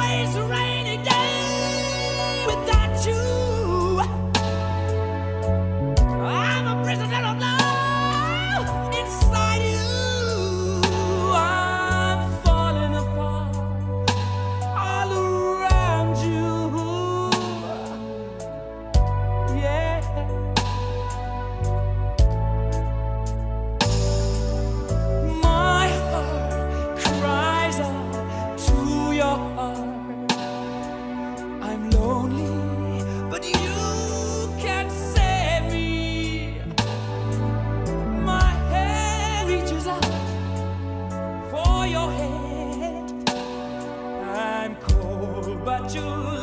always right. your head. I'm cold, but you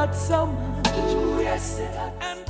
hurt so much. Ooh, yes, it hurts. And